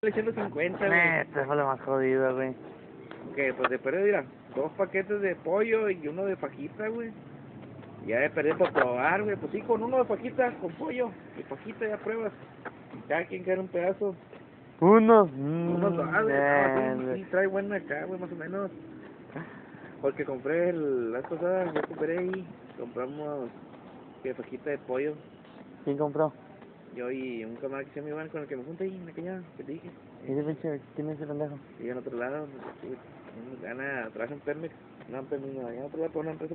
Le 150, güey. Eh, este fue lo más jodido, güey. Que pues de perder, mira, dos paquetes de pollo y uno de fajita, güey. Ya de perder para probar, güey. Pues sí, con uno de fajita, con pollo y fajita ya pruebas. Cada quien quiere un pedazo. Uno. Uno Mm, suave, bien, no, güey. sí, trae buena acá, güey, más o menos. Porque compré el, la vez pasada, yo compré ahí, compramos que fajita de pollo. ¿Quién compró? Yo y un camarada que se me iban con el que me junté ahí en aquella que te dije. ¿Y ese pinche, quién es ese pendejo? Y en otro lado, pues, gana, trabaja en Permex, no en Permex, no, en otro lado, por una empresa